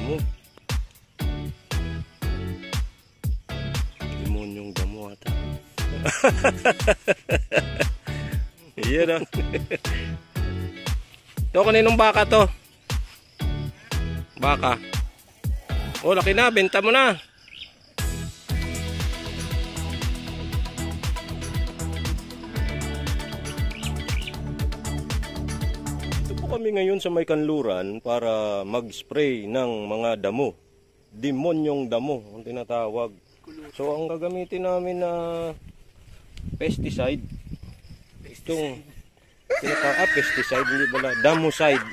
damo. Demonyong damo ata. Yan ah. Ito, kaninong baka to? Baka. Oh, laki na. Benta mo na. Kami ngayon sa may kanluran para mag-spray ng mga damo. Demonyong damo, ang tinatawag. So, ang gagamitin namin na pesticide, itong tinatawag, ah, pesticide, hindi pala, damocide.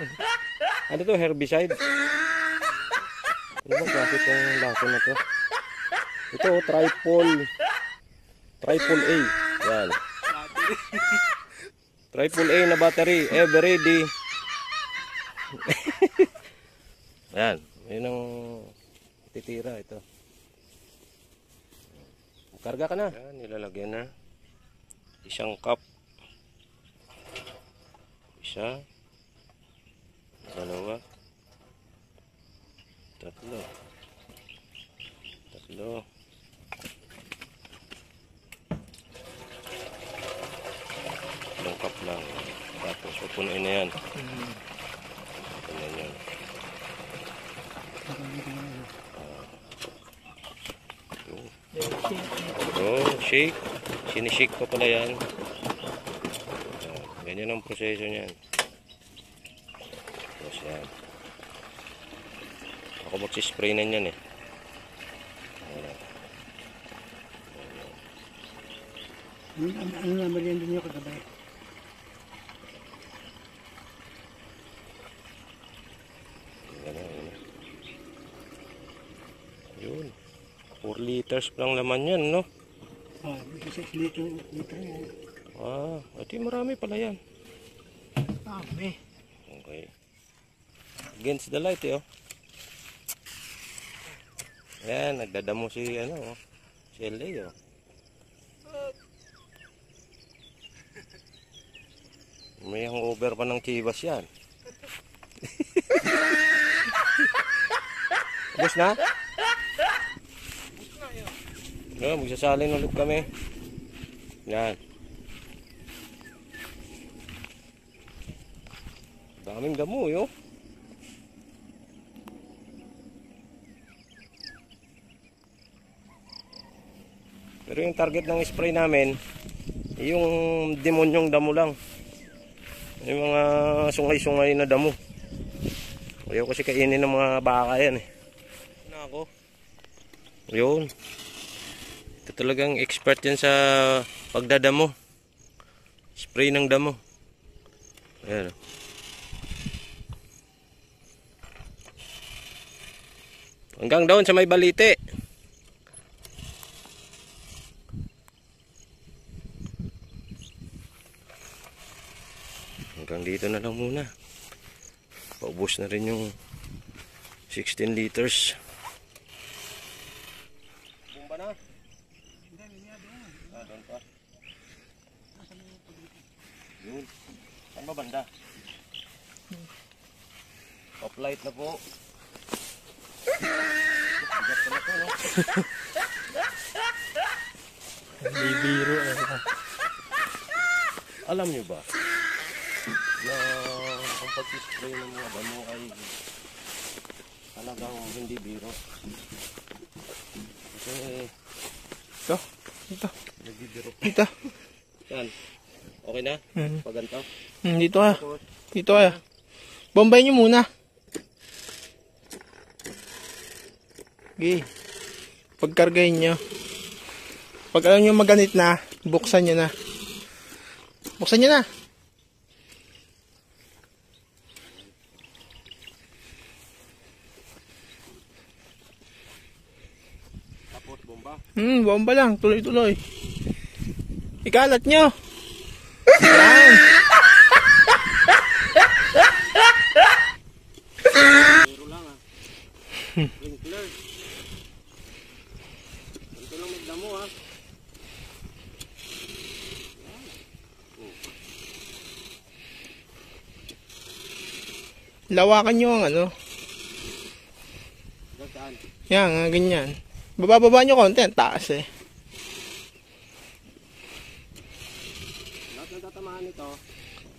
ano to, herbicide? Ano ba klase itong lako na to? Ito, tripol. Tripol A. Yan. Triple A na battery, ever ready. Yan, yun ang titira ito. Karga ka na. Yan, nilalagyan na. Isang cup. Isa. Dalawa. Tatlo. Tatlo. Cup lang. Tapos pupunuin na yan. Pupunuin yan. Oh, shake. Sinishake pa pala yan. Yan. Ganyan ang proseso niyan. Tapos yan. Ako magsispray na yan eh. Ano, ano, ano na merienda niyo kagabay? Liters lang laman yan, no? Ah, isa 6 litro, litro yan. Ah, ati marami pala yan. May. Okay. Against the light, eh, oh. Yan, nagdadamo si, ano, oh. Si LA, oh. May hangover pa ng chivas yan. Ubus na? Yeah, magsasalin ulit kami. Yan. Daming damo, yo. Pero yung target ng spray namin, yung demonyong damo lang. Yung mga sungay-sungay na damo. Ayaw kasi kainin ng mga baka yan eh. Na ako. Yun. Talagang expert yan sa pagdadamo. Spray ng damo. Ayan. Hanggang doon sa may balite. Hanggang dito na lang muna. Paubos na rin yung 16 liters. Bumba na? Ah, doon pa. Yun. Saan ba banda? Off light na po. Bigat pa na no? Bibiro eh. Alam nyo ba na ang pag-spray ng mga damo ay talagang hindi biro. Kasi Ito, ito, nagbibiro. ito. Yan. Okay na? Hmm. Pag ganito? Hmm, dito ah. Dito ah. Bombay nyo muna. Okay. Pagkargayin nyo. Pag alam nyo maganit na, buksan nyo na. Buksan nyo na. tapos bomba. Hmm, bomba lang. Tuloy-tuloy. Ikalat nyo. Yan. Biro lang ah. Sprinkler. Ganito lang magdamo ah. Lawakan nyo ang ano. Yan, nga, ganyan. Bababa nyo konti, ang taas eh. Lahat ng tatamaan ito,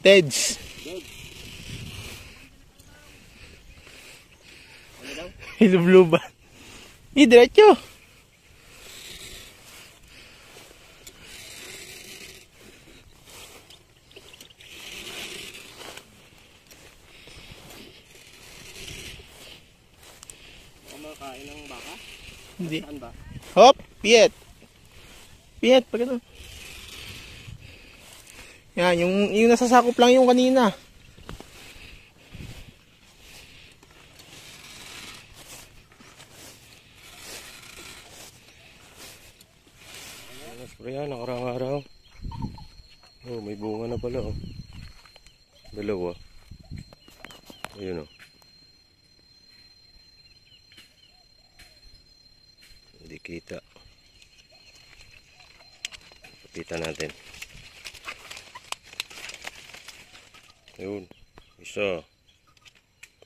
Teds. ano daw? Hilubluban. Eh, diretso. Kumakain ng baka? Hindi. Saan ba? Hop, piet. Piet, pag ganun. Yan, yung, yung nasasakop lang yung kanina. Ano spray yan, nakarang araw. Oh, may bunga na pala oh. Dalawa. Ayun oh. Hindi kita. Natin. Ayun. Isa.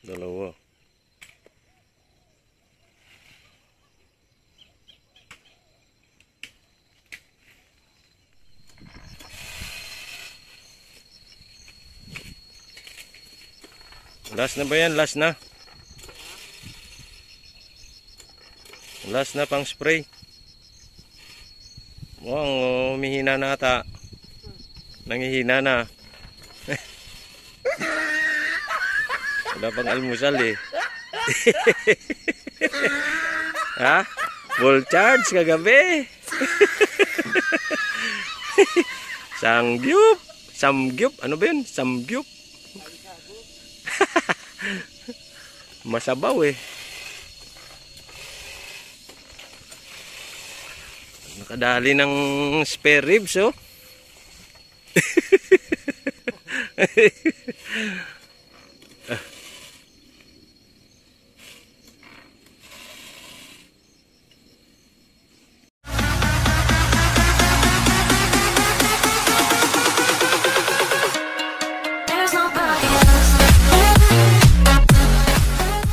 Dalawa. Last na ba yan? Last na? Last na pang spray. Mukhang umihina na ata. Nangihina na. Wala pang almusal eh. ha? Full charge kagabi. Sangyup. Samgyup. Ano ba yun? Samgyup. Masabaw eh. Nakadali ng spare ribs oh.